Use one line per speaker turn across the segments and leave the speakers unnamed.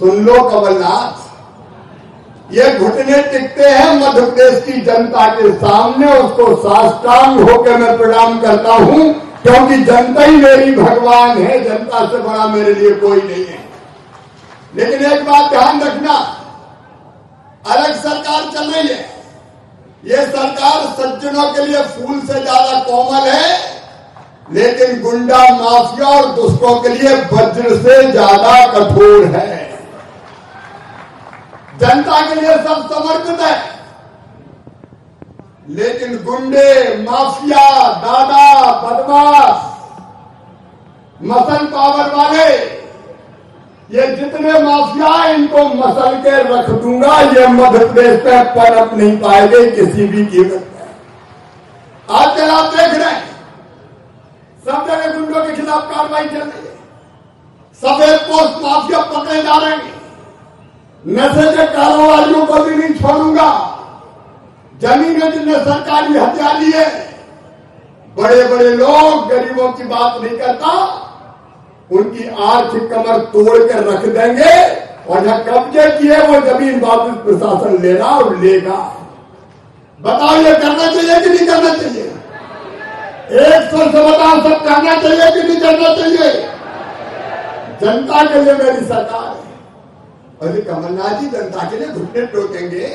सुन लो कमलनाथ। ये घुटने टिकते हैं मध्य प्रदेश की जनता के सामने, उसको साष्टांग होकर मैं प्रणाम करता हूँ, क्योंकि जनता ही मेरी भगवान है, जनता से बड़ा मेरे लिए कोई नहीं है। लेकिन एक बात ध्यान रखना, अलग सरकार चल रही है। ये सरकार सज्जनों के लिए फूल से ज़्यादा कोमल है, लेकिन गुंडा माफिया और दुष्टों के लिए वज्र से ज़्यादा कठोर है। जनता के लिए सब समर्पित है। लेकिन गुंडे, माफिया, दादा, बदमाश मसल पावर वाले, ये जितने माफिया इनको मसल के रख दूँगा। ये मध्य प्रदेश में पनप नहीं पाएँगे, किसी भी कीमत पर आजकल आप देख रहे हैं, सब जगह गुंडों के खिलाफ कार्रवाई चल रही है। सफ़ेद पोस्ट माफिया पकड़े जा रहे हैं। नशे के कारोबारियों को भी नहीं छोड़ूँगा। ज़मीन जिनने सरकारी हथियार लिए। बड़े बड़े लोग गरीबों की बात नहीं करता। उनकी आर्थिक कमर तोड़ कर रख देंगे और जब कब्जे किए, वो ज़मीन वापस प्रशासन लेना और लेगा। बताओ, ये करना चाहिए कि नहीं करना चाहिए? एक सौ से बताओ सब करना चाहिए कि नहीं करना चाहिए? जनता के लिए मेरी सरकार है। ये कमलनाथ जी, जनता के लिए घुटने टोकेंगे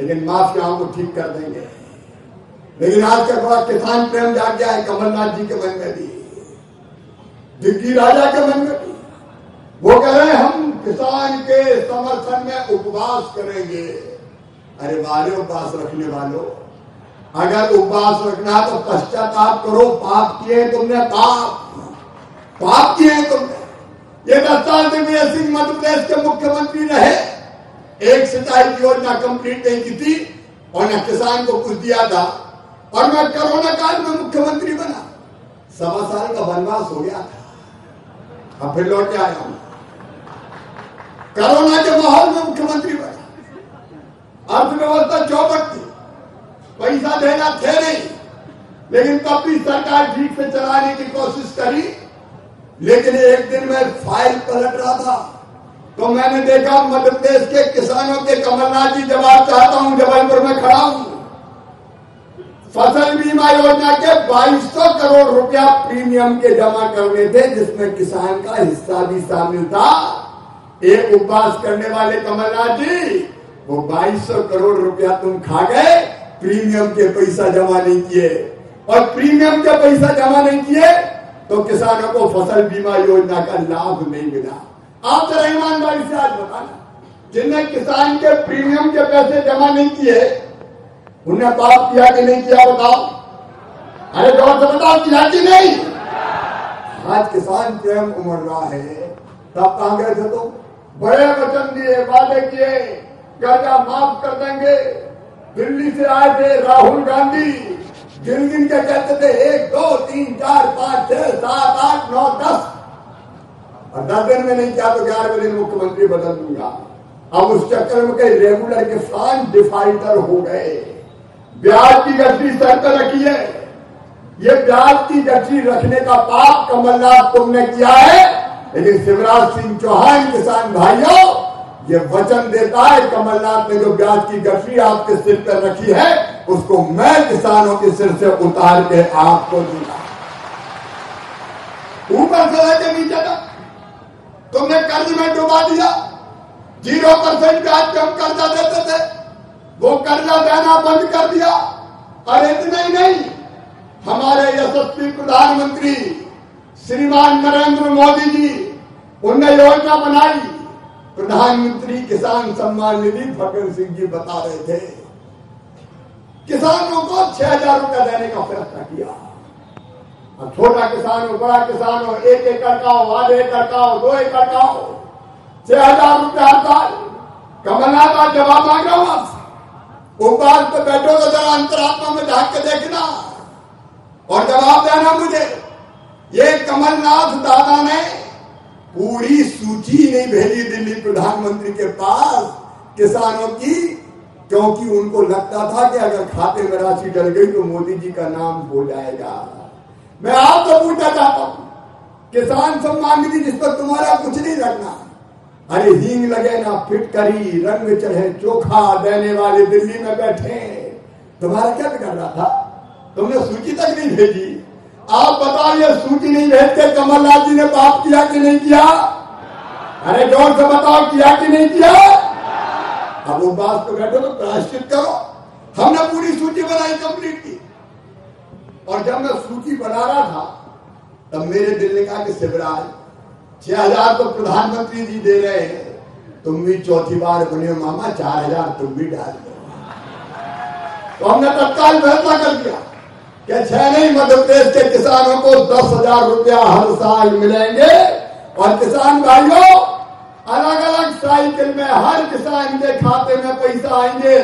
लेकिन माफियाओं को ठीक कर देंगे। लेकिन आज का बड़ा किसान प्रेम जाग गया है कमलनाथ जी के मन में भी। दिग्गी राजा के मन में भी। वो कह रहे हैं, हम किसान के समर्थन में उपवास करेंगे। अरे वाले उपवास रखने वालों, अगर उपवास रखना है तो पश्चाताप करो, पाप किए तुमने, पाप। पाप किए तुमने। ये दस साल दिग्विजय सिंह मध्य प्रदेश के मुख्यमंत्री रहे। एक सिंचाई योजना कंप्लीट नहीं की थी और न किसान को कुछ दिया था और मैं कोरोना काल में मुख्यमंत्री बना। सवा साल का वनवास हो गया था। अब फिर लौट आया हूँ कोरोना के माहौल में मुख्यमंत्री बना। अर्थव्यवस्था चौपट थी। पैसा देना थे नहीं। लेकिन तब भी सरकार ठीक से चलाने की कोशिश करी। लेकिन एक दिन मैं फ़ाइल पलट रहा था। तो मैंने देखा, मध्य प्रदेश के किसानों के कमलनाथ जी जवाब चाहता हूँ, जबलपुर में खड़ा हूँ। फ़सल बीमा योजना के 2200 करोड़ रुपया प्रीमियम के जमा करने थे, जिसमें किसान का हिस्सा भी शामिल था। एक उपवास करने वाले कमलनाथ जी, वो 2200 करोड़ रुपया तुम खा गए, प्रीमियम के पैसा जमा नहीं किए। और प्रीमियम के पैसा जमा नहीं किए तो किसानों को फ़सल बीमा योजना का लाभ नहीं मिला। आप जरा ईमानदारी से आज बताना। जिनने किसान के प्रीमियम के पैसे जमा नहीं किए उन्हें पाप किया कि नहीं किया बताओ? अरे ज़ोर से बताओ किया कि नहीं। आज किसान प्रेम उमड़ रहा है, तब थे तो बड़े वचन दिए, वादे किए, कर्जा माफ़ कर देंगे। दिल्ली से आए थे राहुल गांधी। गिन गिन के कहते थे, एक, दो, तीन, चार, पाँच, छह, सात, आठ, नौ, दस। और दस दिन में नहीं किया तो ग्यारहवें दिन मुख्यमंत्री बदल दूँगा। अब उस चक्कर में कई रेगुलर किसान डिफाल्टर हो गए। ब्याज की गठरी सर पर रखी है। ये ब्याज की गठरी रखने का पाप कमलनाथ तुमने किया है। लेकिन शिवराज सिंह चौहान किसान भाइयों, ये वचन देता है कमलनाथ ने जो ब्याज की गठरी आपके सिर पर रखी है। उसको मैं किसानों के सिर से उतार के आपको दूँगा। ऊपर से लेके नीचे तक। तुमने कर्ज में डुबा दिया। ज़ीरो परसेंट ब्याज पे हम कर्जा देते थे। वो कर्जा देना बंद कर दिया। और इतना ही नहीं, हमारे यशस्वी प्रधानमंत्री श्रीमान नरेंद्र मोदी जी, उनने योजना बनाई। प्रधानमंत्री किसान सम्मान निधि फकर सिंह जी बता रहे थे। किसानों को छह हज़ार रुपया देने का फैसला किया। अब छोटा किसान हो बड़ा किसान हो एक एकड़ का हो, आधे एकड़ का हो, दो एकड़ का हो, छह हज़ार रुपया आता कमलनाथ का जवाब मांग रहा हूँ आपसे। उपवास पे बैठो तो जरा अंतरात्मा में झाँक के देखना। और जवाब देना मुझे, ये कमलनाथ दादा ने पूरी सूची नहीं भेजी दिल्ली प्रधानमंत्री के पास किसानों की क्योंकि उनको लगता था कि अगर खाते में राशि डल गई तो मोदी जी का नाम हो जाएगा। मैं आपको पूछना चाहता हूँ, किसान सम्मान निधि जिस पर तुम्हारा कुछ नहीं रखना अरे हींग लगे ना फिटकरी, रंग चढ़े चोखा देने वाले दिल्ली में बैठे। तुम्हारा क्या कर रहा था? तुमने सूची तक नहीं भेजी। आप बताओ, ये सूची नहीं भेज के कमलनाथ जी ने पाप किया कि नहीं किया? अरे ज़ोर से बताओ, किया कि नहीं किया? अब बात तो बैठो तो प्रायश्चित करो। हमने पूरी सूची बनाई कंप्लीट की। और जब मैं सूची बना रहा था, तब मेरे दिल ने कहा कि शिवराज, छह हज़ार तो प्रधानमंत्री जी दे रहे हैं, तुम भी चौथी बार बने मामा, चार हज़ार तुम भी डाल दो। तो हमने तत्काल फैसला कर दिया कि छह नहीं मध्य प्रदेश के किसानों को दस हज़ार रुपया हर साल मिलेंगे। और किसान भाइयों अलग अलग साइकिल में, हर किसान के खाते में पैसा आएँगे।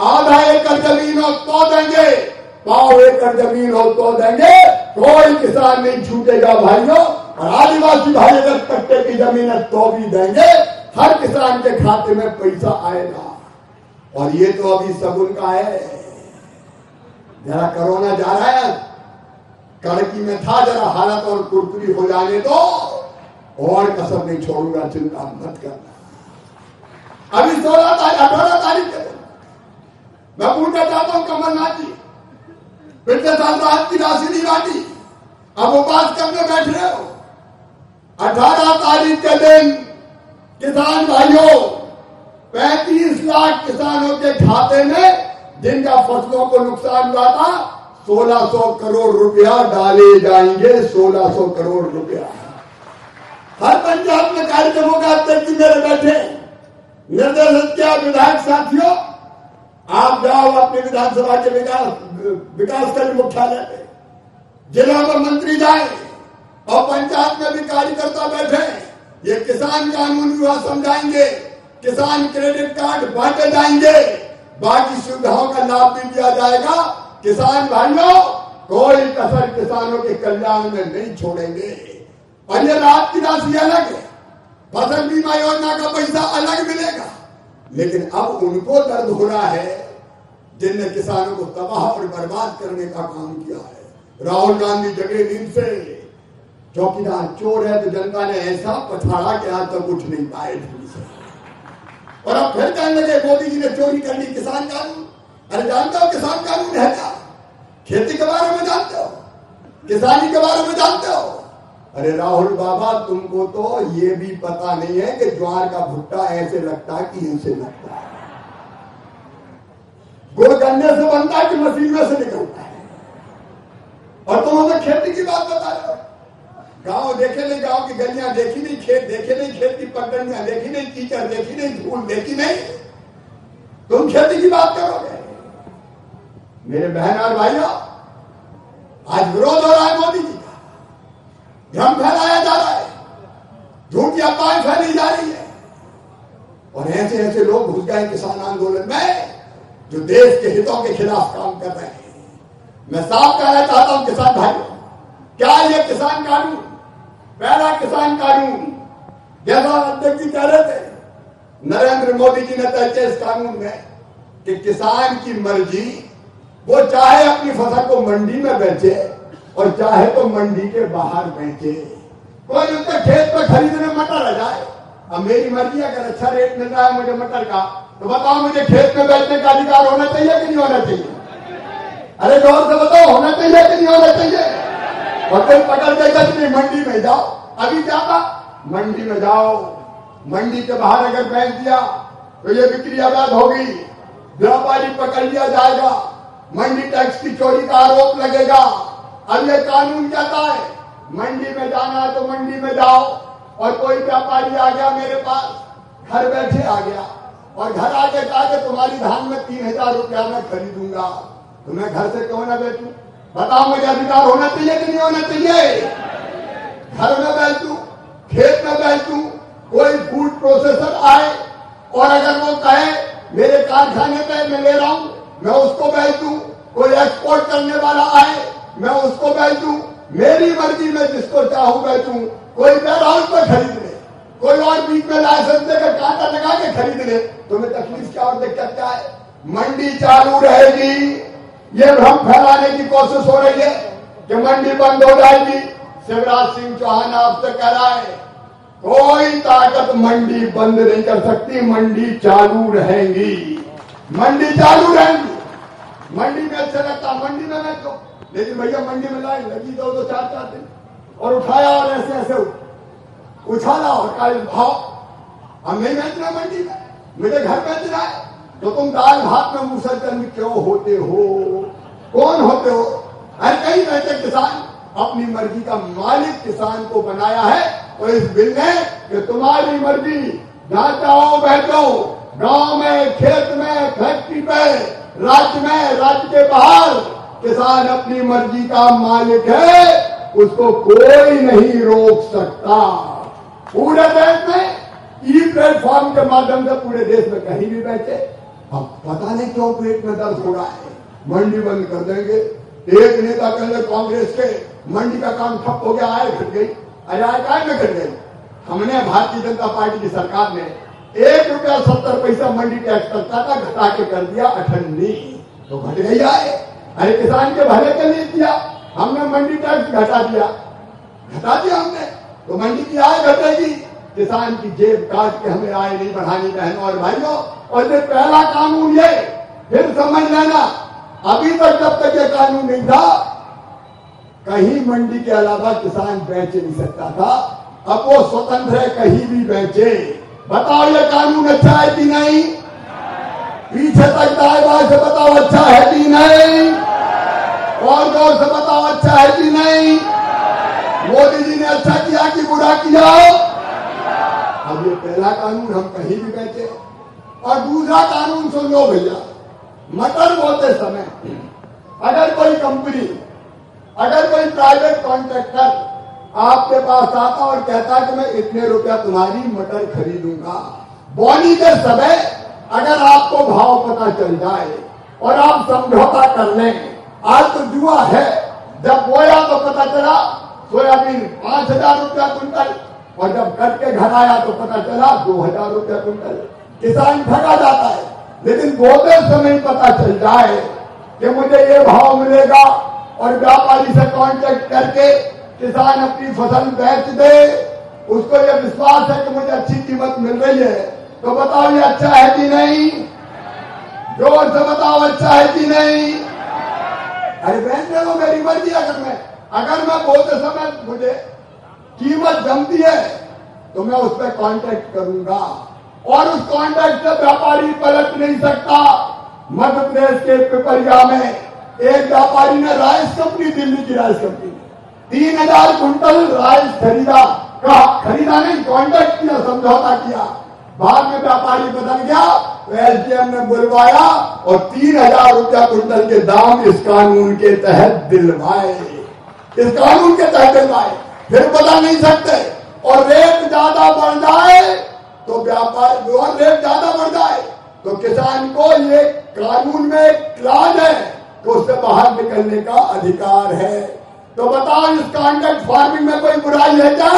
आधा एकड़ ज़मीन हो तो देंगे। पाव एकड़ ज़मीन हो तो देंगे। कोई किसान नहीं छूटेगा, भाइयों। और आदिवासी भाई अगर कट्टे की ज़मीन है तो भी देंगे। हर किसान के खाते में पैसा आएगा। और ये तो अभी सब उनका है। जरा कोरोना जा रहा है। कड़की में था, जरा हालत और कुरकुरी हो जाने तो और कसर नहीं छोड़ूँगा, चिंता मत करना। अभी सोलह तारीख, अठारह तारीख के मैं पूछना चाहता हूँ, कमलनाथ जी, पिछले साल रात की राशि नहीं बांटी। अब उपास करने बैठ रहे हो। अठारह तारीख के दिन किसान भाइयों, पैंतीस लाख किसानों के खाते में जिनका फ़सलों को नुकसान हुआ था, सोलह सौ करोड़ रुपया डाले जाएँगे, सोलह सौ करोड़ रुपया। हर पंजाब में कार्यक्रमों का अध्यक्ष मेरे बैठे निर्देशित किया विधायक साथियों, आप जाओ अपने विधानसभा के विकास विकास खंड मुख्यालय में जिला में मंत्री जाए और पंचायत में भी कार्यकर्ता बैठे ये किसान कानून विवाह समझाएँगे, किसान क्रेडिट कार्ड बांटे जाएँगे। बाकी सुविधाओं का लाभ भी दिया जाएगा। किसान भाइयों, कोई कसर किसानों के कल्याण में नहीं छोड़ेंगे। और रात की राशि अलग है। फ़सल बीमा योजना का पैसा अलग मिलेगा। लेकिन अब उनको दर्द हो रहा है, जिनने किसानों को तबाह और बर्बाद करने का काम किया है। राहुल गांधी जगह नींद से। चौकीदार चोर है तो जनता ने ऐसा पछाड़ा कि आज तक उठ नहीं पाए और अब फिर कहने लगे, मोदी जी ने चोरी कर ली किसान कानून। अरे जानते हो किसान कानून है क्या? खेती के बारे में जानते हो? किसानी के बारे में जानते हो? अरे राहुल बाबा, तुमको तो ये भी पता नहीं है कि ज्वार का भुट्टा ऐसे लगता है कि ऐसे लगता है। गुड़ गन्ने से बनता है कि मशीन में से निकलता है। और तुम हमें खेती की बात बता रहे हो। गाँव देखे नहीं, गाँव की गलियाँ देखी नहीं, खेत देखे नहीं, खेत की पगड़ियाँ देखी नहीं, कीचड़ देखी नहीं धूल देखी नहीं। तुम खेती की बात करोगे? मेरे बहन और भाइयों, आज विरोध हो रहा है मोदी भ्रम फैलाया जा रहा है। झूठी अफवाहें फैली जा रही है। और ऐसे ऐसे लोग घुस गए किसान आंदोलन में, जो देश के हितों के खिलाफ काम कर रहे हैं। मैं साफ़ कहना चाहता हूँ, किसान भाइयों, क्या ये किसान कानून, पहला किसान कानून, जैसा अध्यक्ष जी कह रहे थे, नरेंद्र मोदी जी ने तय किया इस कानून में कि किसान की मर्ज़ी, वो चाहे अपनी फ़सल को मंडी में बेचे और चाहे तो मंडी के बाहर बेचे कोई उसके खेत में खरीदने मटर आ जाए। अब मेरी मर्ज़ी, अगर अच्छा रेट मिल रहा है मुझे मटर का तो बताओ मुझे खेत में बेचने का अधिकार होना चाहिए कि नहीं होना चाहिए? अरे ज़ोर से बताओ, होना चाहिए कि नहीं होना चाहिए? और कोई पकड़ के नहीं मंडी में जाओ, अभी था? मंडी में जाओ। मंडी के बाहर अगर बेच दिया तो ये बिक्री अवैध होगी। व्यापारी पकड़ लिया जाएगा। मंडी टैक्स की चोरी का आरोप लगेगा। अब ये कानून कहता है। मंडी में जाना है तो मंडी में जाओ। और कोई व्यापारी आ गया मेरे पास, घर बैठे आ गया। और घर आके कहा कि तुम्हारी धान में तीन हज़ार रुपया मैं खरीदूँगा। तो मैं घर से क्यों ना बैठू बताओ मुझे अधिकार होना चाहिए कि नहीं होना चाहिए? घर में बेचू, खेत में बेचू, कोई फ़ूड प्रोसेसर आए और अगर वो कहे, मेरे कारखाने पे मैं ले रहा हूँ, मैं उसको बेच दूँ कोई एक्सपोर्ट करने वाला आए मैं उसको बेच, मेरी मर्ज़ी में जिसको चाहूँ बेचूं, कोई हाउस में खरीद ले, कोई और बीच में लाइसेंस देकर कांटा लगा के खरीद ले, तुम्हें तकलीफ़ क्या और दिक्कत क्या है? मंडी चालू रहेगी। ये भ्रम फैलाने की कोशिश हो रही है कि मंडी बंद हो जाएगी। शिवराज सिंह चौहान आपसे कह रहा है, कोई ताकत मंडी बंद नहीं कर सकती, मंडी चालू रहेंगी। मंडी चालू रहेंगी। मंडी में अच्छा लगता, मंडी में मैं तो लेकिन भैया मंडी में लाए लगी दो दो, चार चार दिन। और उठाया और ऐसे ऐसे उछाला और काल भाव, हम नहीं बेचना मंडी में। मुझे घर बेचना है। तो तुम दाल भात में मुसलजन क्यों होते हो? कौन होते हो? अरे कहीं बैठे किसान। अपनी मर्ज़ी का मालिक किसान को बनाया है। और इस बिल ने कि तुम्हारी मर्ज़ी जहाँ चाहो बैठो गाँव में, खेत में, फैक्ट्री पे, राज्य में, राज्य के बाहर। किसान अपनी मर्ज़ी का मालिक है, उसको कोई नहीं रोक सकता। पूरे देश में ई प्लेटफॉर्म के माध्यम से पूरे देश में कहीं भी बैठे, अब पता नहीं क्यों पेट में दर्द हो रहा है। मंडी बंद कर देंगे। एक नेता कहले कांग्रेस के मंडी का काम ठप हो गया, आय घट गई। अरे आय काय में घट गई? हमने भारतीय जनता पार्टी की सरकार ने एक रुपया सत्तर पैसा मंडी टैक्स करता था घटा के कर दिया, अठन्नी। तो घट गई आए अरे किसान के भले के लिए दिया हमने मंडी टैक्स घटा दिया। घटा दिया हमने तो मंडी की आय घटेगी। किसान की जेब काट के हमें आय नहीं बढ़ानी, बहनों और भाइयों। और ये पहला कानून ये, फिर समझ लेना। अभी तक जब तक ये कानून नहीं था, कहीं मंडी के अलावा किसान बेच नहीं सकता था। अब वो स्वतंत्र है, कहीं भी बेचे। बताओ ये कानून अच्छा है कि नहीं? पीछे तक दाएँ बाएँ से बताओ अच्छा है कि नहीं? और गौर से बताओ अच्छा है कि नहीं? मोदी जी ने अच्छा किया कि बुरा किया? अब ये पहला कानून हम कहीं भी बैठे और दूसरा कानून सुन लो भैया, मटर बोते समय, अगर कोई कंपनी, अगर कोई प्राइवेट कॉन्ट्रैक्टर आपके पास आता और कहता कि मैं इतने रुपया तुम्हारी मटर खरीदूँगा बोनी के समय अगर आपको भाव पता चल जाए और आप समझौता कर लें आज तो जुआ है। जब बोया तो पता चला, सोयाबीन पाँच हज़ार रुपया कुंटल, और जब कट के घर आया तो पता चला, दो हज़ार रुपया कुंटल। किसान ठगा जाता है, लेकिन बोते समय पता चल जाए कि मुझे ये भाव मिलेगा, और व्यापारी से कांटेक्ट करके किसान अपनी फ़सल बेच दे। उसको ये विश्वास है कि मुझे अच्छी कीमत मिल रही है। तो बताओ, ये अच्छा है कि नहीं? ज़ोर से बताओ अच्छा है कि नहीं? अरे बेचने दो मेरी मर्ज़ी, अगर मैं अगर मैं बोलते समय मुझे कीमत जमती है तो मैं उस पर कांटेक्ट करूँगा। और उस कांटेक्ट से व्यापारी पलट नहीं सकता। मध्य प्रदेश के पिपरिया में एक व्यापारी ने राइस कंपनी दिल्ली की राइस कंपनी तीन हज़ार कुंटल राइस खरीदा। कहा, खरीदा नहीं कॉन्ट्रैक्ट किया, समझौता किया। बाद में व्यापारी बदल गया तो एसडीएम ने बुलवाया और तीन हज़ार रुपया कुंटल के दाम इस कानून के तहत दिलवाए। इस कानून के तहत दिलवाए। फिर बता नहीं सकते। और रेट ज़्यादा बढ़ जाए तो व्यापार और रेट ज़्यादा बढ़ जाए तो किसान को ये कानून में क्लाज है तो उससे बाहर निकलने का अधिकार है। तो बताओ, इस कॉन्ट्रैक्ट फ़ार्मिंग में कोई बुराई है क्या?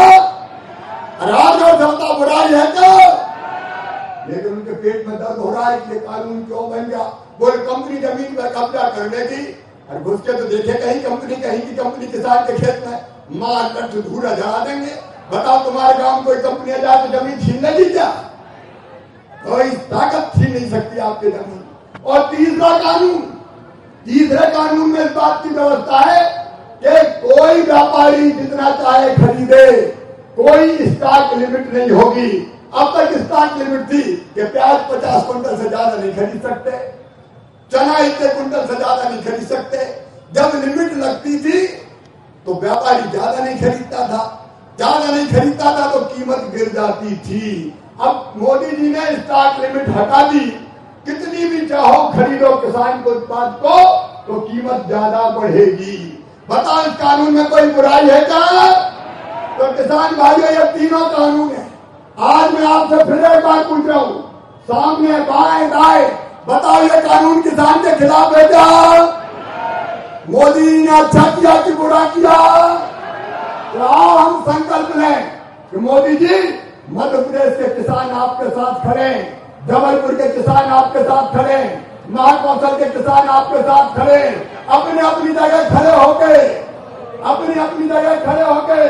राज बुराई है पेट में दर्द हो रहा है ये कानून क्यों बन गया? बोले, कंपनी ज़मीन पर कब्जा करने की और घुस के तो देखे कहीं कंपनी, कहीं की कंपनी किसान के खेत में। मार कर धूरा जला देंगे। बताओ तुम्हारे गाँव कोई कंपनी आ जाए ज़मीन छीन लेगी क्या? कोई ताकत छीन नहीं सकती आपके ज़मीन। और तीसरा कानून, तीसरे कानून में इस बात की व्यवस्था है कि कोई व्यापारी जितना चाहे खरीदे, कोई स्टॉक लिमिट नहीं होगी। अब तक स्टॉक लिमिट थी कि प्याज पचास क्विंटल से ज़्यादा नहीं खरीद सकते, चना इतने क्विंटल से ज़्यादा नहीं खरीद सकते। जब लिमिट लगती थी तो व्यापारी ज़्यादा नहीं खरीदता था। ज़्यादा नहीं खरीदता था तो कीमत गिर जाती थी। अब मोदी जी ने स्टॉक लिमिट हटा दी। कितनी भी चाहो खरीदो किसान को उत्पाद को तो कीमत ज़्यादा बढ़ेगी। बताओ इस कानून में कोई बुराई है क्या? तो किसान भाइयों, ये तीनों कानून है। आज मैं आपसे फिर एक बार पूछ रहा हूँ। सामने बाएँ दाएँ बताओ ये कानून किसान के खिलाफ है क्या? मोदी जी ने अच्छा किया कि बुरा किया? तो आओ हम संकल्प लें कि मोदी जी मध्य प्रदेश के किसान आपके साथ खड़े जबलपुर के किसान आपके साथ खड़े महाकौशल के किसान आपके साथ खड़े अपने अपनी जगह खड़े होके, अपनी अपनी जगह खड़े होके,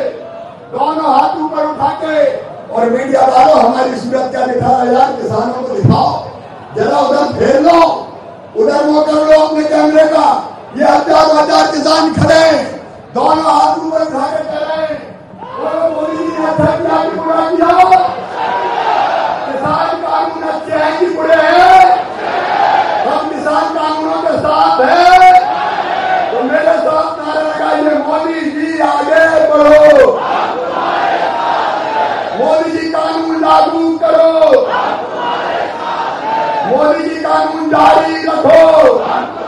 दोनों हाथ ऊपर उठा के और मीडिया वालों हमारी सूरत रहा है? यार, किसानों को दिखाओ। जरा उधर फेर लो। उधर वो कर लो अपने कैमरे का। ये हज़ार हज़ार किसान खड़े दोनों हाथ ऊपर उठा के चल कि किसान कानून अच्छे हैं कि बुरे हैं हम किसान कानूनों के साथ हैं तो मेरे साथ नारा लगाइए मोदी जी आगे बढ़ो मोदी जी कानून लागू करो मोदी जी कानून